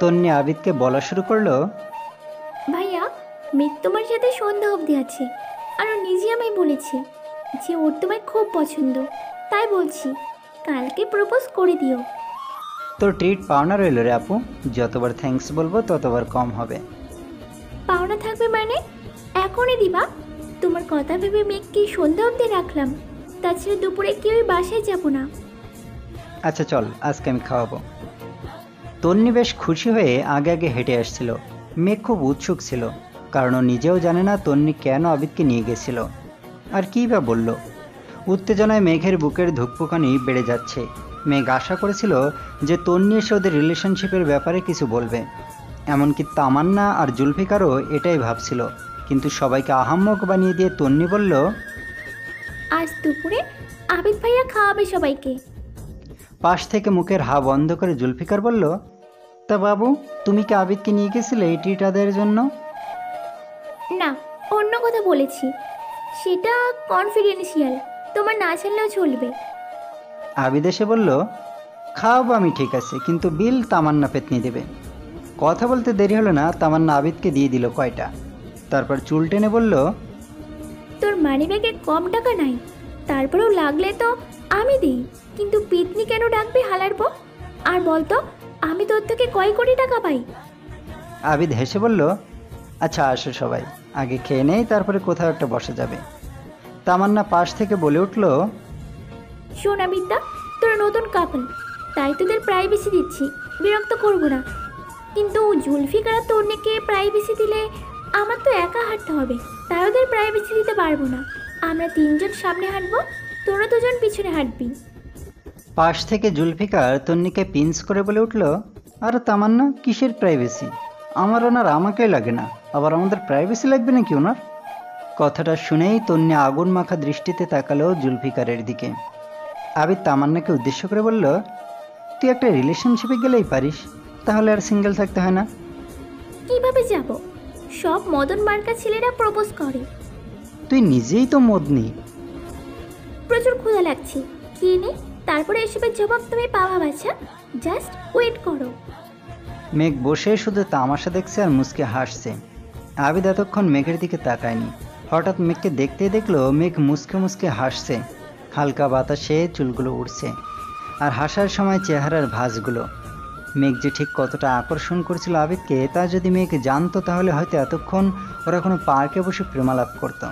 তন্নি আবিদকে বলা শুরু করল ভাইয়া মেঘ তোমার সাথে সন্ধ্যা অবধি আছে। আর ও নিজে আমায় বলেছে যে ওর তোমায় খুব পছন্দ। তাই বলছি কালকে প্রপোজ করে দিও। তোর ট্রিট পাওনা রইল রে আপু। যতবার থ্যাঙ্কস বলব ততবার কম হবে। এখনই দিবা। তোমার কথা ভেবে মেঘকে সন্ধ্যা অবধি রাখলাম। তাছাড়া দুপুরে কেউই বাসায় যাব না। আচ্ছা চল, আজকে আমি খাওয়াবো। তন্নি বেশ খুশি হয়ে আগে আগে হেঁটে আসছিল। মেঘ খুব উৎসুক ছিল, কারণ ও নিজেও জানে না তন্নি কেন আবিদকে নিয়ে গেছিল। আর কী বা বলল? উত্তেজনায় মেঘের বুকের ধুকপুকানি বেড়ে যাচ্ছে। মেঘ আশা করেছিল যে তন্নি এসে ওদের রিলেশনশিপের ব্যাপারে কিছু বলবে। এমনকি তামান্না আর জুলফিকারও এটাই ভাবছিল। কিন্তু সবাইকে আহাম্মক বানিয়ে দিয়ে তন্নি বলল আজ দুপুরে আবিদ ভাইয়া খাওয়াবে সবাইকে। পাশ থেকে মুখের হা বন্ধ করে জুলফিকার বলল তা বাবু তুমি কি আবিদকে নিয়ে গেছিলে এই ট্রিট আদায়ের জন্য? না অন্য কথা বলেছি। সেটা কনফিডেন্সিয়াল তোমার না ছাড়লেও চলবে। আবিদ এসে বলল খাওয়াবো আমি ঠিক আছে কিন্তু বিল তামান্না পেতনি দেবে। কথা বলতে দেরি হলো না তামান্না আবিদকে দিয়ে দিল কয়টা। তারপর চুল টেনে বলল তোর মানি ব্যাগে কম টাকা নাই। তারপরেও লাগলে তো আমি দিই। কিন্তু পিতনি কেন ডাকবে হালার পর আর বলতো আমি তোর থেকে কয় কোটি টাকা পাই? আবিদ হেসে বলল আচ্ছা আসো সবাই। আগে খেয়ে নেই তারপরে কোথাও একটা বসা যাবে। তামান্না পাশ থেকে বলে উঠল শোনা বিদ্যা তোর নতুন কাপল তাই তোদের প্রাইভেসি দিচ্ছি। বিরক্ত করব না। কিন্তু জুলফিকার তর্নিকে প্রাইভেসি দিলে আমার তো একা হাঁটতে হবে তাই ওদের প্রাইভেসি দিতে পারব না। আমরা তিনজন সামনে হাঁটবো তোরা দুজন পিছনে হাঁটবি। পাশ থেকে জুলফিকার তন্নিকে পিঞ্চ করে বলে উঠল আর তামান্না কিসের প্রাইভেসি আমার ওনার আমাকে লাগে না আবার আমাদের প্রাইভেসি লাগবে নাকি ওনার? কথাটা শুনেই তন্নি আগুন মাখা দৃষ্টিতে তাকালো জুলফিকারের দিকে। আবিদ তামান্নাকে উদ্দেশ্য করে বলল তুই একটা রিলেশনশিপে গেলেই পারিস তাহলে আর সিঙ্গেল থাকতে হয় না। কীভাবে যাব? সব মদন মার্কা ছেলেরা প্রপোজ করে। তুই নিজেই তো মদ নি প্রচুর ক্ষুধা লাগছে। খেয়ে নে তারপরে এসবের জবাব তুমি পাওয়া বাছা। জাস্ট ওয়েট করো। মেঘ বসে শুধু তামাশা দেখছে আর মুসকে হাসছে। আবিদ এতক্ষণ মেঘের দিকে তাকায়নি। হঠাৎ মেঘকে দেখতে দেখল মেঘ মুসকে মুসকে হাসছে। হালকা বাতাসে চুলগুলো উড়ছে। আর হাসার সময় চেহারার ভাঁজগুলো। মেঘ যে ঠিক কতটা আকর্ষণ করেছিল আবিদকে, তা যদি মেঘ জানতো তাহলে হয়তো এতক্ষণ ওরা কোনো পার্কে বসে প্রেমালাপ করত।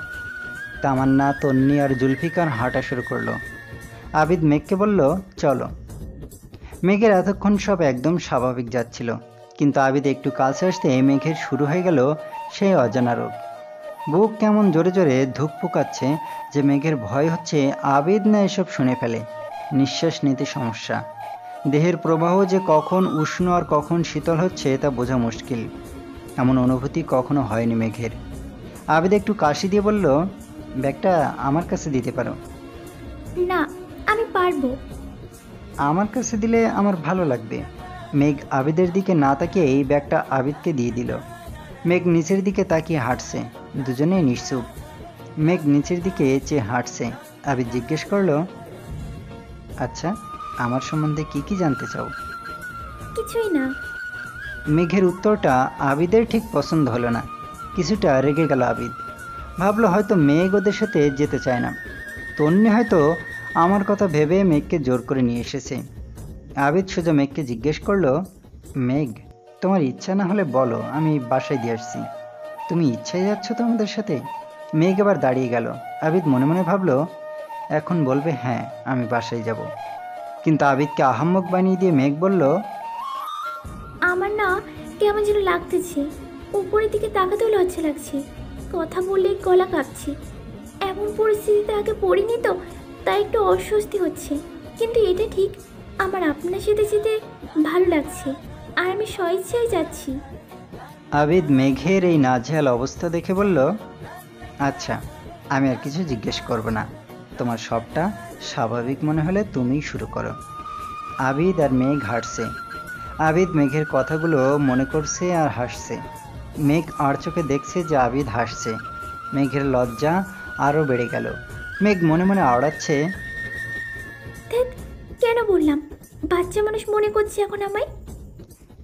তামান্না, তন্নি আর জুলফিকার হাঁটা শুরু করল। আবিদ মেঘকে বলল, চলো। মেঘের এতক্ষণ সব একদম স্বাভাবিক যাচ্ছিল। কিন্তু আবিদ একটু কাছে আসতে এই মেঘের শুরু হয়ে গেল সেই অজানা রোগ। বুক কেমন জোরে জোরে ধূপ ফুকাচ্ছে যে মেঘের ভয় হচ্ছে আবিদ না এসব শুনে ফেলে। নিঃশ্বাস নিতে সমস্যা। দেহের প্রবাহ যে কখন উষ্ণ আর কখন শীতল হচ্ছে তা বোঝা মুশকিল। এমন অনুভূতি কখনো হয়নি মেঘের। আবিদ একটু কাশি দিয়ে বলল ব্যাগটা আমার কাছে দিতে পারো? না আমি পারব। আমার কাছে দিলে আমার ভালো লাগবে। মেঘ আবিদের দিকে না তাকিয়ে এই ব্যাগটা আবিদকে দিয়ে দিল। মেঘ নিচের দিকে তাকিয়ে হাঁটছে। দুজনেই নিশ্চুপ। মেঘ নিচের দিকে চেয়ে হাঁটছে। আবিদ জিজ্ঞেস করল আচ্ছা আমার সম্বন্ধে কি কি জানতে চাও? কিছুই না। মেঘের উত্তরটা আবিদের ঠিক পছন্দ হলো না। কিছুটা রেগে গেল আবিদ। ভাবলো হয়তো মেঘ ওদের সাথে যেতে চায় না। তন্নি হয়তো আমার কথা ভেবে মেঘকে জোর করে নিয়ে এসেছে। আবিদ সোজা মেঘকে জিজ্ঞেস করল মেঘ তোমার ইচ্ছা না হলে বলো আমি বাসায় দিয়ে আসছি। তুমি ইচ্ছায় যাচ্ছ তো আমাদের সাথে? মেঘ এবার দাঁড়িয়ে গেল। আবিদ মনে মনে ভাবলো এখন বলবে হ্যাঁ আমি বাসায় যাব। কিন্তু আবিদকে আহাম্মক বানিয়ে দিয়ে মেঘ বলল আমার না কেমন যেন লাগতেছে। উপরের দিকে তাকাতেও লজ্জা লাগছে। কথা বললে গলা কাঁপছে। এমন পরিস্থিতিতে আগে পড়িনি তো তাই একটু অস্বস্তি হচ্ছে। কিন্তু এটা ঠিক আমার আপনার সাথে যেতে ভালো লাগছে আর আমি স্বইচ্ছায় যাচ্ছি। আবিদ মেঘের এই নাজেহাল অবস্থা দেখে বলল আচ্ছা আমি আর কিছু জিজ্ঞেস করব না। তোমার সবটা স্বাভাবিক মনে হলে তুমিই শুরু করো। আবিদ আর মেঘ হাঁটছে। আবিদ মেঘের কথাগুলো মনে করছে আর হাসছে। মেঘ আর চোখে দেখছে যে আবিদ হাসছে। মেঘের লজ্জা আরও বেড়ে গেল। মেঘ মনে মনে আওড়াচ্ছে কেন বললাম? বাচ্চা মানুষ মনে করছে এখন আমায়।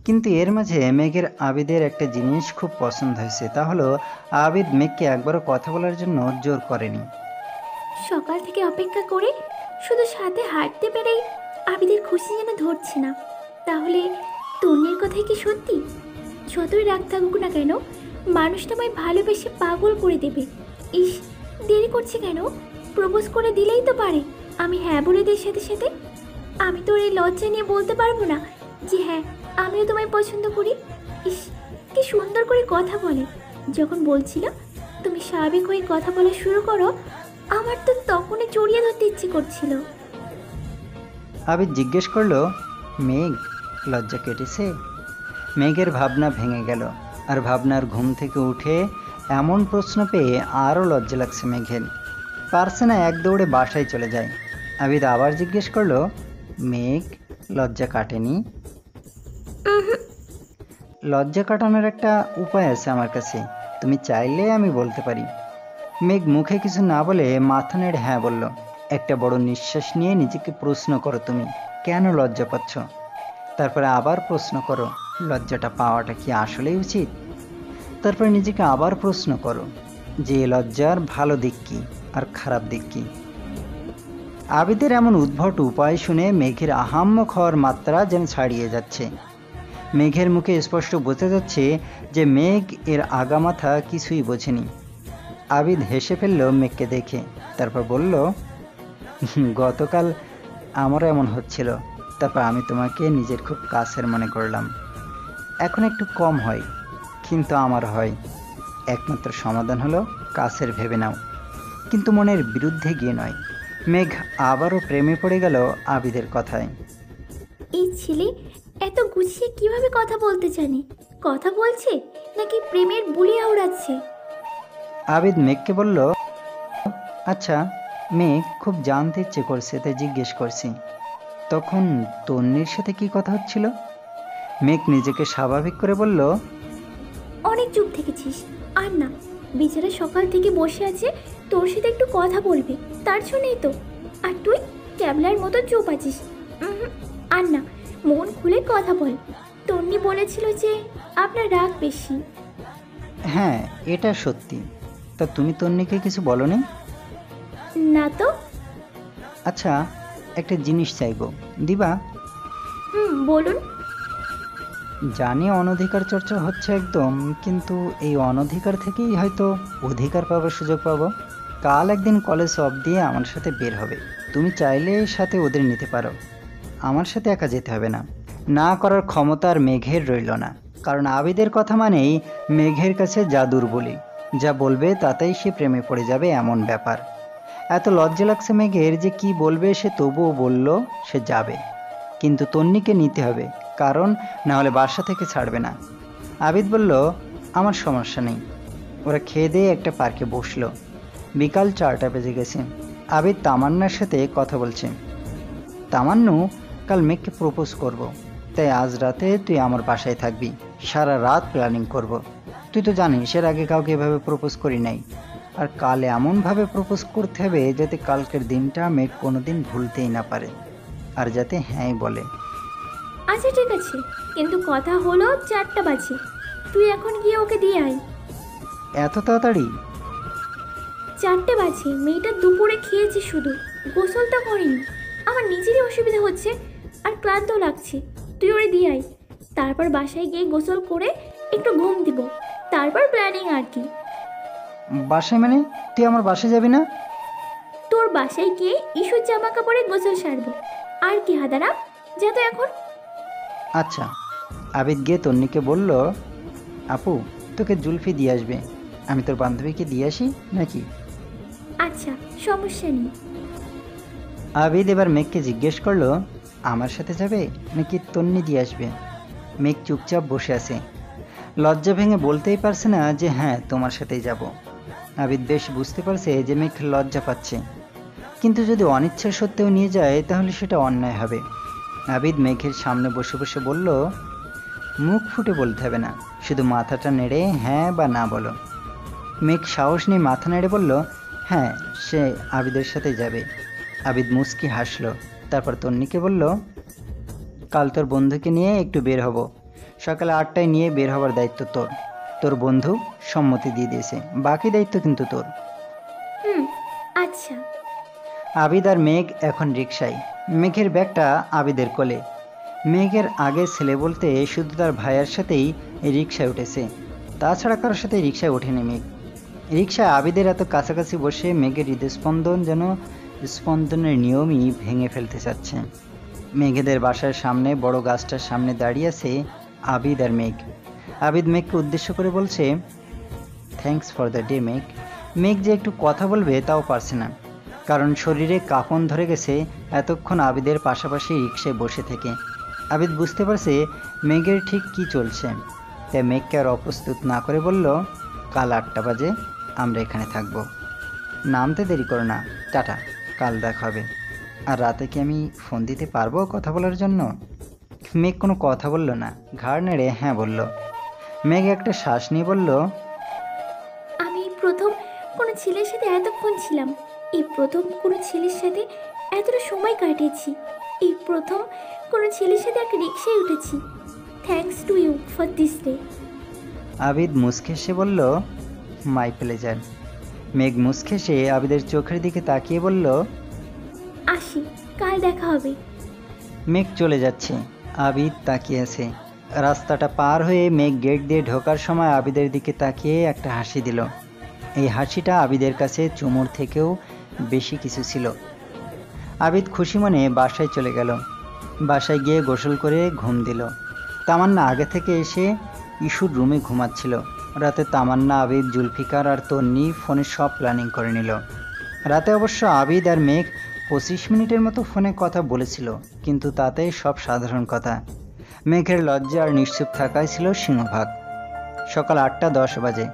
কিন্তু এর মাঝে মেঘের আবিদের একটা জিনিস খুব পছন্দ হয়েছে। তা হলো আবিদ মেঘকে একবারও কথা বলার জন্য জোর করেনি। সকাল থেকে অপেক্ষা করে শুধু সাথে হাঁটতে পেরেই আবিদের খুশি যেন ধরছে না। তাহলে তন্নির কথাই কি সত্যি? যতই রাগ থাকুক না কেন মানুষটা আমায় ভালোবেসে পাগল করে দেবে। ইস, দেরি করছে কেন? প্রপোজ করে দিলেই তো পারে। আমি হ্যাঁ বলে দিই সাথে সাথে। আমি তোর এই লজ্জা নিয়ে বলতে পারব না যে হ্যাঁ আমিও তোমায় পছন্দ করি। ইস, কি সুন্দর করে কথা বলে। যখন বলছিল, তুমি স্বাভাবিক হয়ে কথা বলা শুরু করো আমার তো তখনই জড়িয়ে ধরতে ইচ্ছে করছিল। আবিদ জিজ্ঞেস করল মেঘ লজ্জা কেটেছে? মেঘের ভাবনা ভেঙে গেল আর ভাবনার ঘুম থেকে উঠে এমন প্রশ্ন পেয়ে আরও লজ্জা লাগছে মেঘের। পারছে না এক দৌড়ে বাসায় চলে যায়। আবিদ আবার জিজ্ঞেস করল মেঘ লজ্জা কাটেনি? লজ্জা কাটানোর একটা উপায় আছে আমার কাছে। তুমি চাইলে আমি বলতে পারি। মেঘ মুখে কিছু না বলে মাথা নেড়ে হ্যাঁ বলল, একটা বড় নিঃশ্বাস নিয়ে নিজেকে প্রশ্ন করো তুমি, কেন লজ্জা পাচ্ছ? তারপরে আবার প্রশ্ন করো, লজ্জাটা পাওয়াটা কি আসলেই উচিত? তারপরে নিজেকে আবার প্রশ্ন করো, যে লজ্জার ভালো দিক কী আর খারাপ দিক কী? আবিদের এমন উদ্ভট উপায় শুনে মেঘের আহাম্মক হওয়ার মাত্রা যেন ছাড়িয়ে যাচ্ছে। মেঘের মুখে স্পষ্ট বোঝা যাচ্ছে যে মেঘ এর আগামাথা কিছুই বোঝেনি। আবিদ হেসে ফেলল মেঘকে দেখে। তারপর বলল, গতকাল আমারও এমন হচ্ছিল। তারপর আমি তোমাকে নিজের খুব কাছের মনে করলাম। এখন একটু কম হয়, কিন্তু আমার হয়। একমাত্র সমাধান হলো কাছের ভেবে নাও। কিন্তু মনের বিরুদ্ধে গিয়ে নয়। মেঘ আবারও প্রেমে পড়ে গেল আবিদের কথায়। এই ছেলে এত গুছিয়ে কীভাবে কথা বলতে জানে? কথা বলছে নাকি প্রেমের বুলি আওড়াচ্ছে? আবিদ মেঘকে বলল আচ্ছা মেঘ খুব জানতে ইচ্ছে করছে তাই জিজ্ঞেস করছি। তখন তন্নির সাথে কি কথা হচ্ছিল? মেঘ নিজেকে স্বাভাবিক করে বলল অনেক চুপ থেকেছিস আর না বেচারা সকাল থেকে বসে আছে তোর সাথে একটু কথা বলবে তার জন্যই তো। আর তুই ক্যাবলার মতো চুপ আছিস আর না মন খুলে কথা বল। তন্নি বলেছিল যে আপনার রাগ বেশি। হ্যাঁ এটা সত্যি। তা তুমি তন্নিকে কিছু বলনি? না তো। আচ্ছা একটা জিনিস চাইব। দিবা? হুম বলুন। জানি অনধিকার চর্চা হচ্ছে একদম কিন্তু এই অনধিকার থেকেই হয়তো অধিকার পাওয়ার সুযোগ পাবো। কাল একদিন কলেজ অফ দিয়ে আমার সাথে বের হবে। তুমি চাইলে সাথে ওদের নিতে পারো। আমার সাথে একা যেতে হবে না। না করার ক্ষমতা আর মেঘের রইল না। কারণ আবিদের কথা মানেই মেঘের কাছে জাদুর বলি। যা বলবে তাতেই সে প্রেমে পড়ে যাবে এমন ব্যাপার। এত লজ্জা লাগছে মেঘের যে কি বলবে সে তবুও বলল, সে যাবে। কিন্তু তন্নিকে নিতে হবে, কারণ না হলে বাসা থেকে ছাড়বে না। আবিদ বলল, আমার সমস্যা নেই। ওরা খেয়ে দিয়ে একটা পার্কে বসল। বিকাল চারটা বেজে গেছে। আবিদ তামান্নার সাথে কথা বলছে। তামান্নু, কাল মেঘকে প্রপোজ করব। তাই আজ রাতে তুই আমার বাসায় থাকবি। সারা রাত প্ল্যানিং করব। তুই তো জানিস এর আগে কাউকে এভাবে প্রপোজ করি নাই। আর কাল এমনভাবে প্রপোজ করতে হবে যাতে কালকের দিনটা মেঘ কোনোদিন ভুলতেই না পারে। আর যাতে হ্যাঁই বলে। আচ্ছা ঠিক আছে। কিন্তু কথা হলো চারটা বাজে। তুই এখন গিয়ে ওকে দিয়ে আয়। এত তাড়াতাড়ি? চারটে বাজে। মেয়েটা দুপুরে খেয়েছে শুধু। গোসলটা করিনি। আমার নিজেরই অসুবিধা হচ্ছে আর ক্লান্তও লাগছে। তুই ওরে দিয়ে আয়। তারপর বাসায় গিয়ে গোসল করে একটু ঘুম দিব। তারপর প্ল্যানিং আর কি? বাসায় মানে তুই আমার বাসায় যাবি না? তোর বাসায় গিয়ে ইস্যুর জামা কাপড়ে গোসল সারবো। আর কি হাদারা? যা তো এখন। আচ্ছা আবিদ গিয়ে তন্নিকে বলল আপু তোকে জুলফি দিয়ে আসবে। আমি তোর বান্ধবীকে দিয়ে আসি নাকি? আচ্ছা সমস্যা নেই। আবিদ এবার মেঘকে জিজ্ঞেস করল আমার সাথে যাবে নাকি তন্নি দিয়ে আসবে? মেঘ চুপচাপ বসে আছে। লজ্জা ভেঙে বলতেই পারছে না যে হ্যাঁ তোমার সাথেই যাব। আবিদ বেশ বুঝতে পারছে যে মেঘ লজ্জা পাচ্ছে। কিন্তু যদি অনিচ্ছা সত্ত্বেও নিয়ে যায়, তাহলে সেটা অন্যায় হবে। আবিদ মেঘের সামনে বসে বসে বলল, মুখ ফুটে বলতে হবে না। শুধু মাথাটা নেড়ে হ্যাঁ বা না বলো। মেঘ সাহস নিয়ে মাথা নেড়ে বলল হ্যাঁ সে আবিদের সাথে যাবে। আবিদ মুস্কি হাসলো। তারপর তন্নিকে বলল, কাল তোর বন্ধুকে নিয়ে একটু বের হব। সকালে আটটায় নিয়ে বের হবার দায়িত্ব তোর। তোর বন্ধু সম্মতি দিয়ে দিয়েছে। বাকি দায়িত্ব কিন্তু তোর। হুম আচ্ছা। আবিদ আর মেঘ এখন রিকশায়। মেঘের ব্যাগটা আবিদের কোলে। মেঘের আগে ছেলে বলতে শুধু তার ভাইয়ের সাথেই রিক্সায় উঠেছে। তাছাড়া কারোর সাথে রিক্সায় ওঠেনি মেঘ। রিকশায় আবিদের এত কাছাকাছি বসে মেঘের হৃদস্পন্দন যেন স্পন্দনের নিয়মই ভেঙে ফেলতে চাচ্ছে। মেঘেদের বাসার সামনে বড় গাছটার সামনে দাঁড়িয়ে আছে আবিদ আর মেঘ। আবিদ মেঘকে উদ্দেশ্য করে বলছে থ্যাংকস ফর দ্য ডে মেঘ। মেঘ যে একটু কথা বলবে তাও পারছে না, কারণ শরীরে কাঁপন ধরে গেছে এতক্ষণ আবিদের পাশাপাশি রিক্সায় বসে থেকে। আবিদ বুঝতে পারছে মেঘের ঠিক কি চলছে। তাই মেঘকে আর অপ্রস্তুত না করে বলল, কাল আটটা বাজে, আমরা এখানে থাকব। নামতে দেরি করো না। টাটা, কাল দেখা হবে। আর রাতে কি আমি ফোন দিতে পারব কথা বলার জন্য? মেঘ কোনো কথা বলল না। ঘাড় নেড়ে হ্যাঁ বলল। মেঘ একটা শ্বাস নিয়ে বলল আমি প্রথম কোনো ছেলের সাথে এতক্ষণ ছিলাম। এই প্রথম কোনো ছেলের সাথে এতটা সময় কাটিয়েছি। এই প্রথম কোনো ছেলের সাথে একটা রিক্সায় উঠেছি। Thanks to you for this day Abid মুসখেসে বলল মাই প্লেজার। মেঘ মুসখেসে আবিদের চোখের দিকে তাকিয়ে বলল আসি কাল দেখা হবে। মেঘ চলে যাচ্ছে। আবিদ তাকিয়ে আছে রাস্তাটা পার হয়ে মেঘ গেট দিয়ে ঢোকার সময় আবিদের দিকে তাকিয়ে একটা হাসি দিল। এই হাসিটা আবিদের কাছে চুমুর থেকেও বেশি কিছু ছিল। আবিদ খুশি মনে বাসায় চলে গেল। বাসায় গিয়ে গোসল করে ঘুম দিল। তামান্না আগে থেকে এসে ইস্যুর রুমে ঘুমাচ্ছিল। রাতে তামান্না, আবিদ, জুলফিকার আর তন্নি ফোনে সব প্ল্যানিং করে নিল। রাতে অবশ্য আবিদ আর মেঘ পঁচিশ মিনিটের মতো ফোনে কথা বলেছিল, কিন্তু তাতে সব সাধারণ কথা। মেঘের লজ্জা আর নিশ্চুপ থাকাই ছিল সিংহভাগ। সকাল আটটা দশ বাজে।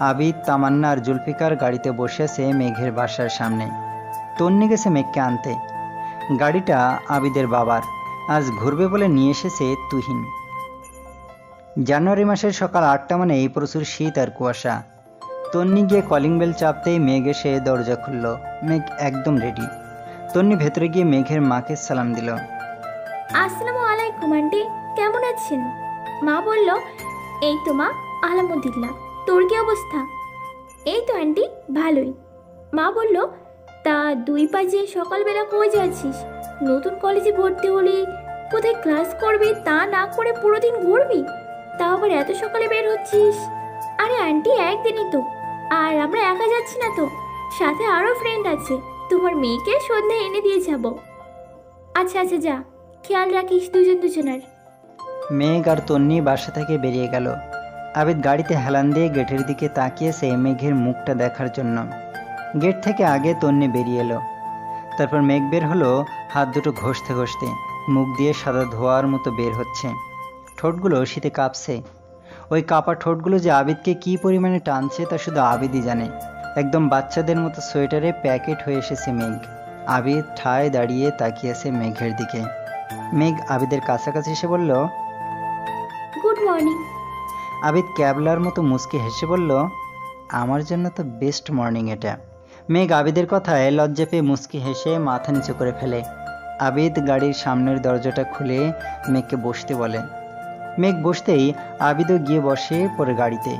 আবিদ, তামান্না আর জুলফিকার গাড়িতে বসে আছে মেঘের বাসার সামনে। তন্নি গেছে মেঘকে আনতে। গাড়িটা আবিদের বাবার। আজ ঘুরবে বলে নিয়ে এসেছে তুহিন। জানুয়ারি মাসের সকাল আটটা মানে এই প্রচুর শীত আর কুয়াশা। তন্নি গিয়ে কলিং বেল চাপতেই মেঘ এসে দরজা খুলল। মেঘ একদম রেডি তন্নি ভেতরে গিয়ে মেঘের মাকে সালাম দিল। আসসালামু আলাইকুম, আন্টি। কেমন আছেন? মা বলল, এই তো মা আলহামদুলিল্লাহ তোর কি অবস্থা? এই তো, আন্টি, ভালোই। মা বলল, তা দুই বাজে সকালবেলা কই যাচ্ছিস? নতুন কলেজে ভর্তি হলি, কোথায় ক্লাস করবি, তা না করে পুরো দিন ঘুরবি? তা আবার এত সকালে বের হচ্ছিস? আরে, আন্টি, একদিনই তো। আর আমরা একা যাচ্ছি না তো। সাথে আরও ফ্রেন্ড আছে। তোমার মেয়েকে সন্ধ্যায় এনে দিয়ে যাব। আচ্ছা আচ্ছা যা। খেয়াল রাখিস দুজন দুজনের। মেঘ আর তন্নি বাসা থেকে বেরিয়ে গেল। আবিদ গাড়িতে হেলান দিয়ে গেটের দিকে তাকিয়েছে মেঘের মুখটা দেখার জন্য। গেট থেকে আগে তন্নি বেরিয়ে এলো। তারপর মেঘ বের হলো, হাত দুটো ঘষতে ঘষতে। মুখ দিয়ে সাদা ধোয়ার মতো বের হচ্ছে। ঠোঁটগুলো শীতে কাঁপছে। ওই কাপা ঠোঁটগুলো যে আবিদকে কি পরিমাণে টানছে তা শুধু আবিদই জানে। একদম বাচ্চাদের মতো সোয়েটারে প্যাকেট হয়ে এসেছে মেঘ। আবিদ ঠায় দাঁড়িয়ে তাকিয়েছে মেঘের দিকে। মেঘ আবিদের কাছাকাছি এসে বলল গুড মর্নিং। আবিদ ক্যাবলার মতো মুচকি হেসে বলল আমার জন্য তো বেস্ট মর্নিং এটা। মেঘ আবিদের কথায় লজ্জা পেয়ে মুচকি হেসে মাথা নিচু করে ফেলে। আবিদ গাড়ির সামনের দরজাটা খুলে মেঘকে বসতে বলে। মেঘ বসতেই আবিদও গিয়ে বসে পরে গাড়িতে।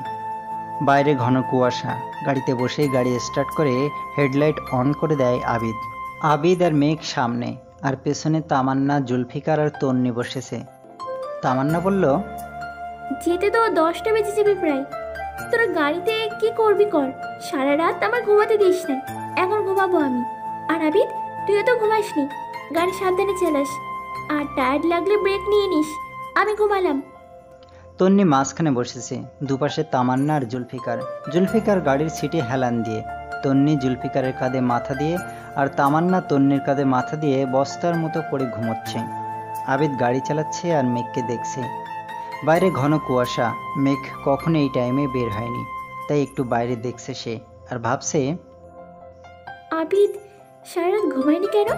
বাইরে ঘন কুয়াশা। গাড়িতে বসেই গাড়ি স্টার্ট করে হেডলাইট অন করে দেয় আবিদ। আবিদ আর মেঘ সামনে, আর পেছনে তামান্না, জুলফিকার আর তন্নি বসেছে। তামান্না বলল, যেতে তো দশটা বেজে যাবে প্রায়। তোরা গাড়িতে কি করবি কর? সারা রাত আমার ঘুমাতে দিস না। এখন ঘুমাবো আমি। আর আবিদ, তুইও তো ঘুমাসনি। গাড়ি সাবধানে চালাস। আর টায়ার্ড লাগলে ব্রেক নিয়ে নিস। আমি ঘুমালাম। তন্নি মাঝখানে বসেছে, দুপাশে তামান্না আর জুলফিকার। জুলফিকার গাড়ির সিটে হেলান দিয়ে, তন্নি জুলফিকারের কাঁধে মাথা দিয়ে আর তামান্না তন্নির কাঁধে মাথা দিয়ে বস্তার মতো পড়ে ঘুমোচ্ছে। আবিদ গাড়ি চালাচ্ছে আর মেঘকে দেখছে। বাইরে ঘন কুয়াশা, মেঘ কখনো এই টাইমে বের হয়নি, তাই একটু বাইরে দেখছে সে আর ভাবছে, আবিদ সারা রাত ঘুমায়নি কেন?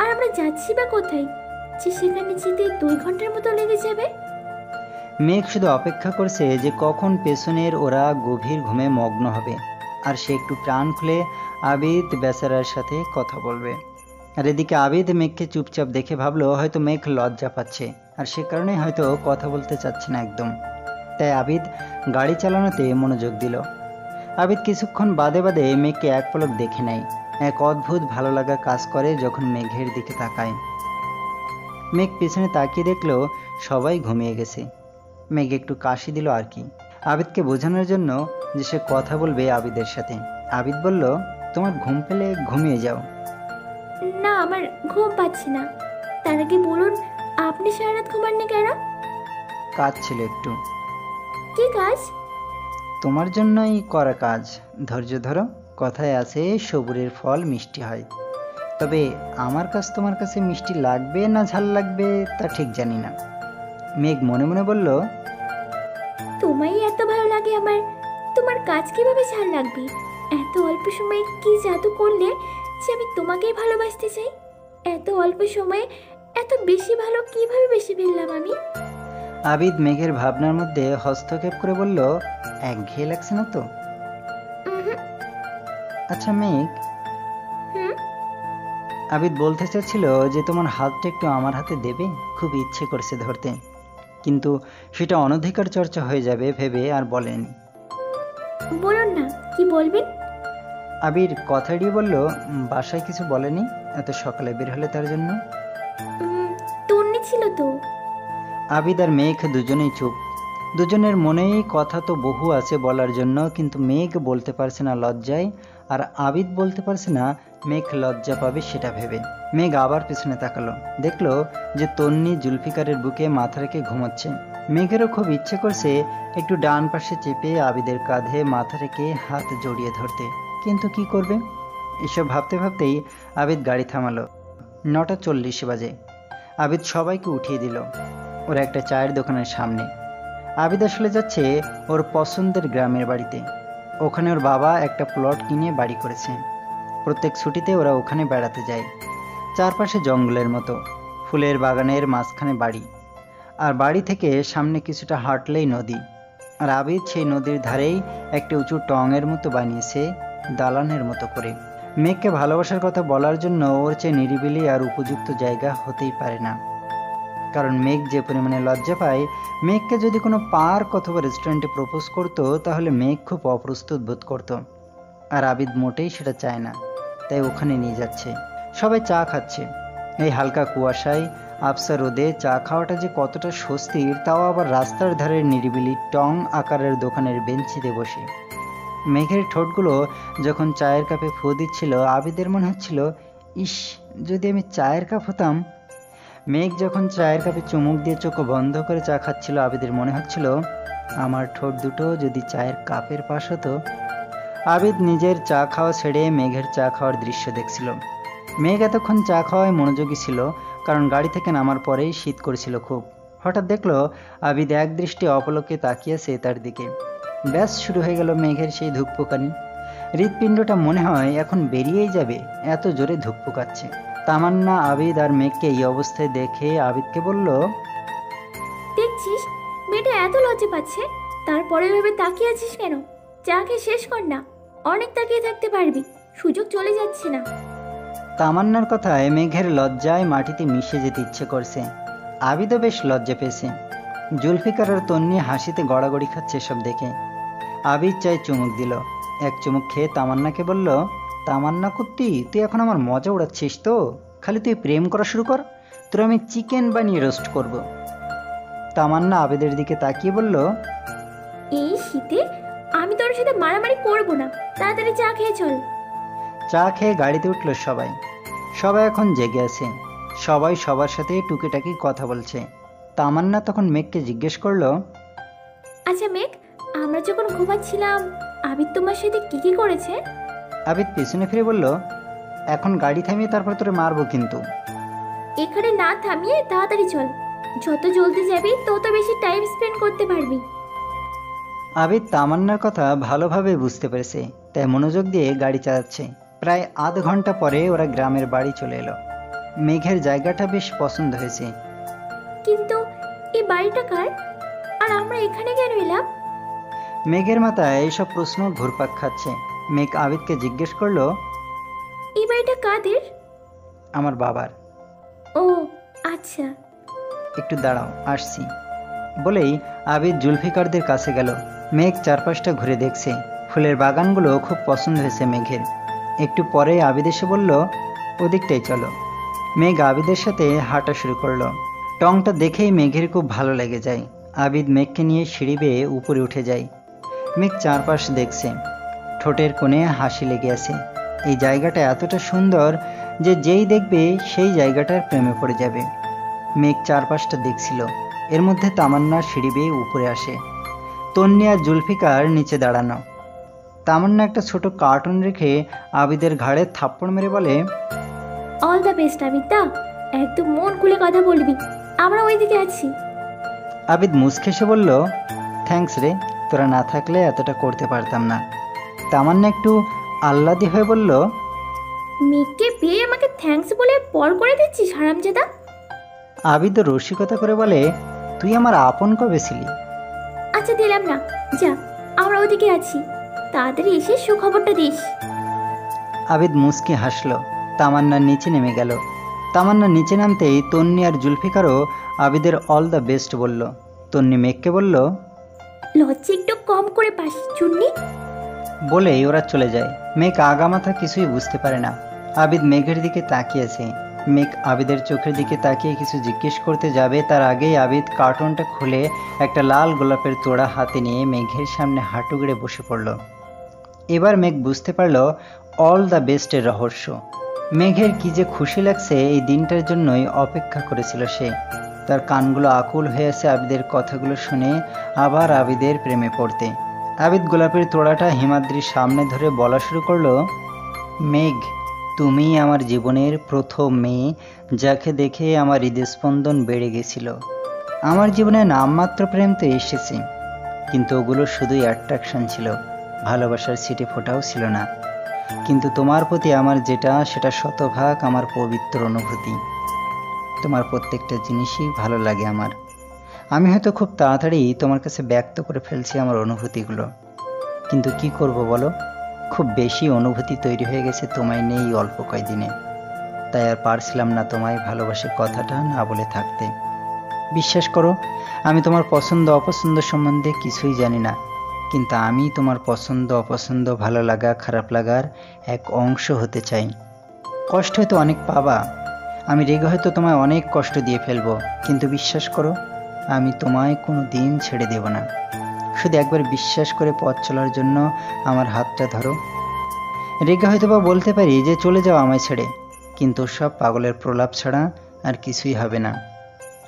আর আমরা যাচ্ছি বা কোথায়? যে সেখানে যেতে দুই ঘণ্টার মতো লেগে যাবে। মেঘ শুধু অপেক্ষা করছে যে কখন পেছনের ওরা গভীর ঘুমে মগ্ন হবে। আর সে একটু প্রাণ খুলে আবিদ বেচারার সাথে কথা বলবে। আর এদিকে আবিদ মেঘকে চুপচাপ দেখে ভাবলো, হয়তো মেঘ লজ্জা পাচ্ছে। আর সে কারণে হয়তো কথা বলতে চাচ্ছে না একদম। তাই আবিদ গাড়ি চালানোতে মনোযোগ দিল। আবিদ কিছুক্ষণ বাদে বাদে মেঘকে এক পলক দেখে নেয়। এক অদ্ভুত ভালো লাগা কাজ করে যখন মেঘের দিকে তাকায়। মেঘ পিছনে তাকিয়ে দেখল, সবাই ঘুমিয়ে গেছে। মেঘ একটু কাশি দিল আর কি। আবিদকে বোঝানোর জন্য যে সে কথা বলবে আবিদের সাথে। আবিদ বলল তোমার ঘুম পেলে ঘুমিয়ে যাও। না আমার ঘুম পাচ্ছে না। তার আগে বলুন আপনি সারা রাত ঘুমাননি কেন? কাজ ছিল একটু। কি কাজ? তোমার জন্যই করা কাজ। ধৈর্য ধরো কথায় আছে সবুরের ফল মিষ্টি হয়। তবে আমার কাছ তোমার কাছে মিষ্টি লাগবে না ঝাল লাগবে তা ঠিক জানি না। মেঘ মনে মনে বলল তোমায় এত ভালো লাগে আমার? তোমার কাজ কীভাবে ঝাল লাগবে? এত অল্প সময়ে কি জাদু করলে যে আমি তোমাকেই ভালোবাসতে চাই? এত অল্প সময়ে এত বেশি ভালো কীভাবে বেশি ফেললাম আমি? আবিদ মেঘের ভাবনার মধ্যে হস্তক্ষেপ করে বলল একঘেয়ে লাগছে না তো? আচ্ছা মেঘ। আবিদ বলতে চাচ্ছিল যে তোমার হাতটা একটু আমার হাতে দেবে খুব ইচ্ছে করছে ধরতে। কিন্তু সেটা অনধিকার চর্চা হয়ে যাবে ভেবে আর বলেনি। বলুন না কি বলবেন? আবির কথাটি বলল বাসায় কিছু বলেনি? এত সকালে বের হলে তার জন্য? তন্নি ছিল তো। আবিদ আর মেঘ দুজনেই চুপ। দুজনের মনেই কথা তো বহু আছে বলার জন্য কিন্তু মেঘ বলতে পারছে না লজ্জায় আর আবিদ বলতে পারছে না মেঘ লজ্জা পাবে সেটা ভেবে। মেঘ আবার পিছনে তাকালো। দেখল যে তন্নি জুলফিকারের বুকে মাথা রেখে ঘুমাচ্ছে। মেঘেরও খুব ইচ্ছে করছে একটু ডান পাশে চেপে আবিদের কাঁধে মাথা রেখে হাত জড়িয়ে ধরতে। কিন্তু কি করবে? এসব ভাবতে ভাবতেই আবিদ গাড়ি থামালো। নটা চল্লিশ বাজে। আবিদ সবাইকে উঠিয়ে দিল। ওর একটা চায়ের দোকানের সামনে। আবিদ আসলে যাচ্ছে ওর পছন্দের গ্রামের বাড়িতে। ওখানে ওর বাবা একটা প্লট কিনে বাড়ি করেছে। প্রত্যেক ছুটিতে ওরা ওখানে বেড়াতে যায়। চারপাশে জঙ্গলের মতো, ফুলের বাগানের মাঝখানে বাড়ি। আর বাড়ি থেকে সামনে কিছুটা হাঁটলেই নদী। আর আবিদ সেই নদীর ধারেই একটা উঁচু টঙের মতো বানিয়েছে দালানের মতো করে। মেঘকে ভালোবাসার কথা বলার জন্য ওর চেয়ে নিরিবিলি আর উপযুক্ত জায়গা হতেই পারে না। কারণ মেঘ যে পরিমাণে লজ্জা পায়, মেঘকে যদি কোনো পার্ক অথবা রেস্টুরেন্টে প্রপোজ করতো, তাহলে মেঘ খুব অপ্রস্তুত বোধ করতো। আর আবিদ মোটেই সেটা চায় না। তাই ওখানে নিয়ে যাচ্ছে। সবাই চা খাচ্ছে। এই হালকা কুয়াশায় আবসা রোদে চা খাওয়াটা যে কতটা স্বস্তির, তাও আবার রাস্তার ধারের নিরিবিলি টং আকারের দোকানের বেঞ্চিতে বসে। মেঘের ঠোঁটগুলো যখন চায়ের কাপে ফু দিচ্ছিল, আবিদের মনে হচ্ছিল, ইস, যদি আমি চায়ের কাপ হতাম? মেঘ যখন চায়ের কাপে চুমুক দিয়ে চোখ বন্ধ করে চা খাচ্ছিল, আবিদের মনে হচ্ছিল, আমার ঠোঁট দুটো যদি চায়ের কাপের পাশ হতো আবিদ নিজের চা খাওয়া ছেড়ে মেঘের চা খাওয়ার দৃশ্য দেখছিল। মেঘ এতক্ষণ চা খাওয়ায় মনোযোগী ছিল, কারণ গাড়ি থেকে নামার পরেই শীত করেছিল খুব। হঠাৎ দেখল, আবিদ এক দৃষ্টি অপলকে তাকিয়েছে তার দিকে। ব্যাস, শুরু হয়ে গেল মেঘের সেই ধুকপুকানি হৃৎপিণ্ডটা মনে হয় এখন বেরিয়েই যাবে, এত জোরে ধুকপুকাচ্ছে তামান্না, আবিদ আর মেঘকে এই অবস্থায় দেখে আবিদকে বলল, দেখছিস, মেয়েটা এত লজ্জা পাচ্ছে? তারপরে ভেবে তাকিয়ে আছিস কেন? চা খেয়ে শেষ কর না। অনেক তাকিয়ে থাকতে পারবি। সুযোগ চলে যাচ্ছে না। তামান্নার কথায় মেঘের লজ্জায় মাটিতে মিশে যেতে ইচ্ছে করছে। আবিদও বেশ লজ্জা পেয়েছে। জুলফিকার আর তন্নি হাসিতে গড়াগড়ি খাচ্ছে সব দেখে। আবিদ চাই চুমুক দিল। এক চুমুক খেয়ে তামান্নাকে বলল তামান্না কুত্তি তুই এখন আমার মজা উড়াচ্ছিস তো? খালি তুই প্রেম করা শুরু কর তোর আমি চিকেন বানিয়ে রোস্ট করব। তামান্না আবেদের দিকে তাকিয়ে বলল এই শীতে আমি তোর সাথে মারামারি করব না। তাড়াতাড়ি চা খেয়ে চল। চা খেয়ে গাড়িতে উঠল সবাই। সবাই এখন জেগে আছে। সবাই সবার সাথে টুকিটাকি কথা বলছে। তামান্না তখন মেঘকে জিজ্ঞেস করল আচ্ছা মেঘ আমরা যখন ঘুমাচ্ছিলাম আবির তোমার সাথে কি কি করেছে? আবিদ পেছনে ফিরে বলল এখন গাড়ি থামিয়ে তারপর তোরে মারবো কিন্তু। এখানে না থামিয়ে তাড়াতাড়ি চল। যত জলদি যাবি তত বেশি টাইম স্পেন্ড করতে পারবি। আবিদ তামান্নার কথা ভালোভাবে বুঝতে পেরেছে। তাই মনোযোগ দিয়ে গাড়ি চালাচ্ছে। প্রায় আধ ঘণ্টা পরে ওরা গ্রামের বাড়ি চলে এলো। মেঘের জায়গাটা বেশ পছন্দ হয়েছে। কিন্তু এই বাড়িটা কার? আর আমরা এখানে কেন এলাম? মেঘের মাথায় এইসব প্রশ্ন ঘুরপাক খাচ্ছে। মেঘ আবিদকে জিজ্ঞেস করল এই বাড়িটা কাদের? আমার বাবার। ও আচ্ছা। একটু দাঁড়াও আসছি। বলেই আবিদ জুলফিকারদের কাছে গেল। মেঘ চারপাশটা ঘুরে দেখছে। ফুলের বাগানগুলো খুব পছন্দ হয়েছে মেঘের। একটু পরে আবিদ এসে বলল, ওদিকটাই চলো। মেঘ আবিদের সাথে হাঁটা শুরু করল। টংটা দেখেই মেঘের খুব ভালো লেগে যায়। আবিদ মেঘকে নিয়ে সিঁড়ি বেয়ে উপরে উঠে যায়। মেঘ চারপাশ দেখছে। ঠোঁটের কোণে হাসি লেগে আছে। এই জায়গাটা এতটা সুন্দর যে যেই দেখবে সেই জায়গাটার প্রেমে পড়ে যাবে। মেঘ চারপাশটা দেখছিল। এর মধ্যে তামান্না সিঁড়ি বেয়ে উপরে আসে। তন্নি আর জুলফিকার নিচে দাঁড়ানো। তামান্না একটা ছোট কার্টুন রেখে আবিদের ঘাড়ে থাপ্পড় মেরে বলে অল দ্য বেস্ট আবিদা। একদম মন খুলে কথা বলবি। আমরা ওইদিকে আছি। আবিদ মুসখেসে বলল থ্যাঙ্কস রে তোরা না থাকলে এতটা করতে পারতাম না। তামান্না একটু আহ্লাদি হয়ে বলল মেঘকে পেয়ে আমাকে থ্যাঙ্কস বলে পর করে দিচ্ছিস হারামজাদা? আবিদ রসিকতা করে বলে তুই আমার আপন কবে ছিলি? আচ্ছা দিলাম না। যা আমরা ওদিকে আছি। তাড়াতাড়ি এসে সুখবরটা দিস। আবিদ মুস্কি হাসলো। তামান্নার নিচে নেমে গেল। তামান্না নিচে নামতেই তন্নি আর জুলফিকারও আবিদের অল দ্য বেস্ট বলল। তন্নি মেঘকে বলল লজ্জা একটু কম করে পাস চুন্নি। বলেই ওরা চলে যায়। মেঘ আগামাথা কিছুই বুঝতে পারে না। আবিদ মেঘের দিকে তাকিয়েছে। মেঘ আবিদের চোখের দিকে তাকিয়ে কিছু জিজ্ঞেস করতে যাবে তার আগেই আবিদ কার্টুনটা খুলে একটা লাল গোলাপের তোড়া হাতে নিয়ে মেঘের সামনে হাঁটু গেড়ে বসে পড়ল। এবার মেঘ বুঝতে পারল অল দ্য বেস্টের রহস্য। মেঘের কি যে খুশি লাগছে এই দিনটার জন্যই অপেক্ষা করেছিল সে। তার কানগুলো আকুল হয়ে আছে আবিদের কথাগুলো শুনে আবার আবিদের প্রেমে পড়তে। আবিদ গোলাপের তোড়াটা হিমাদ্রির সামনে ধরে বলা শুরু করল, মেঘ, তুমি আমার জীবনের প্রথম মেয়ে যাকে দেখে আমার হৃদস্পন্দন বেড়ে গেছিল। আমার জীবনে নামমাত্র প্রেম তো এসেছে, কিন্তু ওগুলো শুধুই অ্যাট্রাকশন ছিল। ভালোবাসার সিটে ফোটাও ছিল না। কিন্তু তোমার প্রতি আমার যেটা, সেটা শতভাগ আমার পবিত্র অনুভূতি। তোমার প্রত্যেকটা জিনিসই ভালো লাগে আমার। আমি হয়তো খুব তাড়াতাড়ি তোমার কাছে ব্যক্ত করে ফেলছি আমার অনুভূতিগুলো। কিন্তু কি করব বলো? খুব বেশি অনুভূতি তৈরি হয়ে গেছে তোমায় নেই অল্প কয়দিনে। তাই আর পারছিলাম না তোমায় ভালোবাসে কথাটা না বলে থাকতে। বিশ্বাস করো, আমি তোমার পছন্দ অপছন্দ সম্বন্ধে কিছুই জানি না। কিন্তু আমি তোমার পছন্দ, অপছন্দ, ভালো লাগা, খারাপ লাগার এক অংশ হতে চাই। কষ্ট হয়তো অনেক পাবা। আমি রেগে হয়তো তোমায় অনেক কষ্ট দিয়ে ফেলব। কিন্তু বিশ্বাস করো, আমি তোমায় কোনো দিন ছেড়ে দেব না। শুধু একবার বিশ্বাস করে পথ চলার জন্য আমার হাতটা ধরো। রেগে হয়তো বা বলতে পারি যে চলে যাও আমায় ছেড়ে। কিন্তু সব পাগলের প্রলাপ ছাড়া আর কিছুই হবে না।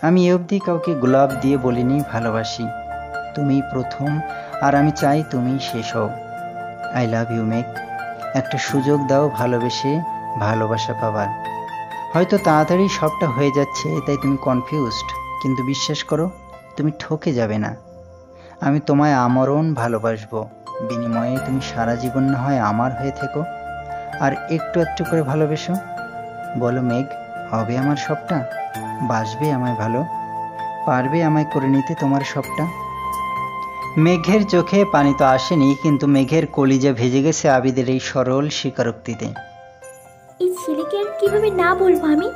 আমি এ অবধি কাউকে গোলাপ দিয়ে বলিনি ভালোবাসি। তুমি প্রথম আর আমি চাই তুমি শেষ হও। আই লাভ ইউ মেক একটা সুযোগ দাও ভালোবেসে ভালোবাসা পাবার। হয়তো তাড়াতাড়ি সবটা হয়ে যাচ্ছে তাই তুমি কনফিউজড কিন্তু বিশ্বাস করো, তুমি ঠকে যাবে না। আমি তোমায় আমরণ ভালোবাসবো। বিনিময়ে তুমি সারা জীবন না হয় আমার হয়ে থেকো। আর একটু একটু করে ভালোবেসো। বলো মেঘ হবে আমার সবটা? বাসবে আমায় ভালো? পারবে আমায় করে নিতে তোমার সবটা? মেঘের চোখে পানি তো আসেনি কিন্তু মেঘের কলিজা ভেজে গেছে আবিদের এই সরল স্বীকারোক্তিতে। এই ছেলেকে আর কীভাবে না বলব আমি?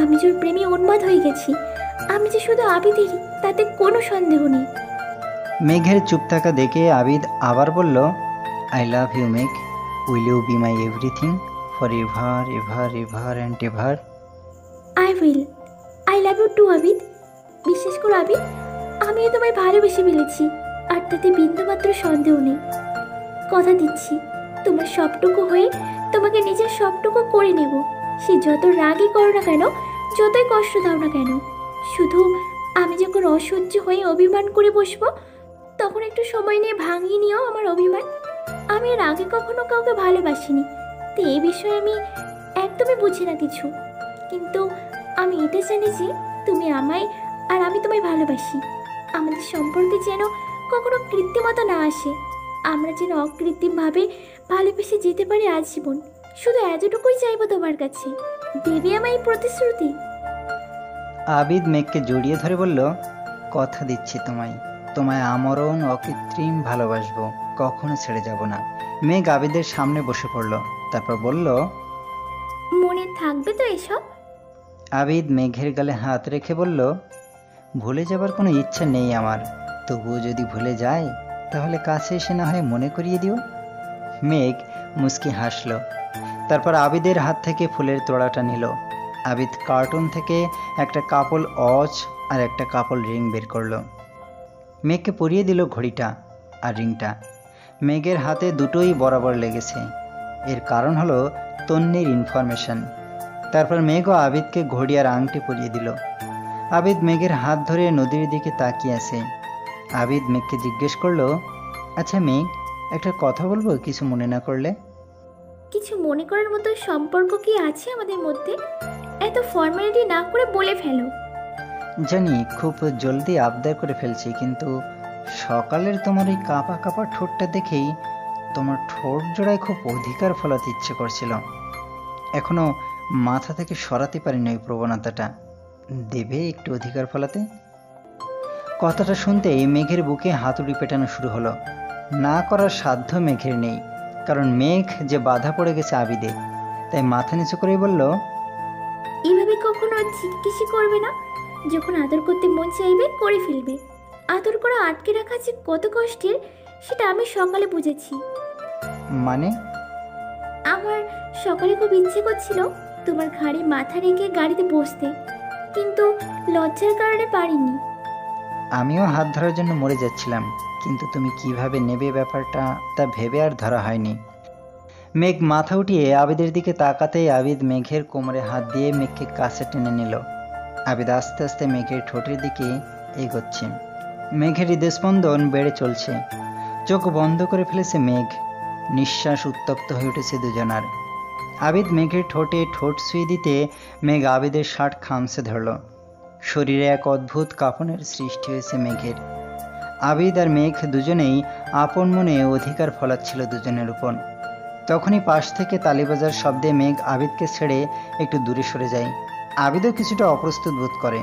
আমি যে প্রেমে উন্মাদ হয়ে গেছি আমি যে শুধু আবিদেরই তাতে কোনো সন্দেহ নেই। মেঘের চুপ থাকা দেখে আবিদ আবার বলল I love you Megh. Will you be my everything for ever ever ever and ever I will I love you too Abid. বিশ্বাস করো আবিদ আমিও তোমায় ভালোবেসে ফেলেছি। আর তাতে বিন্দুমাত্র সন্দেহ নেই। কথা দিচ্ছি, তোমার সবটুকু হয়ে তোমাকে নিজের সবটুকু করে নেব। সে যত রাগই করো না কেন, যতই কষ্ট দাও না কেন, শুধু আমি যখন অসহ্য হয়ে অভিমান করে বসবো, তখন একটু সময় নিয়ে ভাঙিয়ে নিও আমার অভিমান। আমি এর আগে কখনো কাউকে ভালোবাসিনি, তো এই বিষয়ে আমি একদমই বুঝি না কিছু। কিন্তু আমি এটা জানি যে তুমি আমায় আর আমি তোমায় ভালোবাসি। আমাদের সম্পর্কে যেন কখনো কৃত্রিমতা না আসে। আমরা যেন অকৃত্রিমভাবে ভালোবেসে যেতে পারি আজীবন শুধু এতটুকুই চাইব তোমার কাছে। দেবে আমায় প্রতিশ্রুতি। আবিদ মেঘকে জড়িয়ে ধরে বলল কথা দিচ্ছি তোমায়। তোমায় আমরণ অকৃত্রিম ভালোবাসবো। কখনো ছেড়ে যাব না। মেঘ আবিদের সামনে বসে পড়ল তারপর বলল মনে থাকবে তো এসব? আবিদ মেঘের গালে হাত রেখে বলল ভুলে যাবার কোনো ইচ্ছা নেই আমার। তবুও যদি ভুলে যায়, তাহলে কাছে এসে না হয় মনে করিয়ে দিও। মেঘ মুস্কি হাসল। তারপর আবিদের হাত থেকে ফুলের তোড়াটা নিল। আবিদ কার্টুন থেকে একটা কাপল অচ আর একটা কাপল রিং বের করল। মেঘকে পরিয়ে দিল ঘড়িটা আর রিংটা। মেঘের হাতে দুটোই বরাবর লেগেছে। এর কারণ হলো তন্নির ইনফরমেশন তারপর মেঘ ও আবিদকে ঘড়ি আর আংটি পরিয়ে দিল। আবিদ মেঘের হাত ধরে নদীর দিকে তাকিয়ে আছে। আবিদ মেঘকে জিজ্ঞেস করল আচ্ছা মেঘ একটা কথা বলব কিছু মনে না করলে? কিছু মনে করার মতো সম্পর্ক কি আছে আমাদের মধ্যে? এত ফর্মালিটি না করে বলে ফেলো। জানি খুব জলদি আবদার করে ফেলছি কিন্তু সকালের তোমার এই কাঁপা কাঁপা ঠোঁটটা দেখেই তোমার ঠোঁট জোড়ায় খুব অধিকার ফলাতে ইচ্ছে করছিল। এখনও মাথা থেকে সরাতে পারিনি ওই প্রবণতাটা। দেবে একটু অধিকার ফলাতে? কথাটা শুনতেই মেঘের বুকে হাতুড়ি পেটানো শুরু হলো। না করার সাধ্য মেঘের নেই কারণ মেঘ যে বাধা পড়ে গেছে আবিদে। তাই মাথা নিচু করেই বলল এইভাবে কখনো জিজ্ঞেসই করবে না। যখন আদর করতে মন চাইবে করে ফেলবে। আদর করা আটকে রাখা যে কত কষ্টের সেটা আমি সকালে বুঝেছি। মানে? আমার সকালে খুব ইচ্ছে করছিল তোমার ঘাড়ে মাথা রেখে গাড়িতে বসতে কিন্তু লজ্জার কারণে পারিনি। আমিও হাত ধরার জন্য মরে যাচ্ছিলাম, কিন্তু তুমি কীভাবে নেবে ব্যাপারটা তা ভেবে আর ধরা হয়নি। মেঘ মাথা উঠিয়ে আবিদের দিকে তাকাতেই আবিদ মেঘের কোমরে হাত দিয়ে মেঘকে কাছে টেনে নিল। আবিদ আস্তে আস্তে মেঘের ঠোঁটের দিকে এগোচ্ছে। মেঘের হৃদস্পন্দন বেড়ে চলছে। চোখ বন্ধ করে ফেলেছে মেঘ। নিঃশ্বাস উত্তপ্ত হয়ে উঠেছে দুজনার। আবিদ মেঘের ঠোঁটে ঠোঁট ছুঁয়ে দিতে মেঘ আবিদের শার্ট খামছে ধরল। শরীরে এক অদ্ভুত কাঁপনের সৃষ্টি হয়েছে মেঘের। আবিদ আর মেঘ দুজনেই আপন মনে অধিকার ফলাচ্ছিল দুজনের উপর। তখনই পাশ থেকে তালিবাজার শব্দে মেঘ আবিদকে ছেড়ে একটু দূরে সরে যায়। আবিদও কিছুটা অপ্রস্তুত বোধ করে।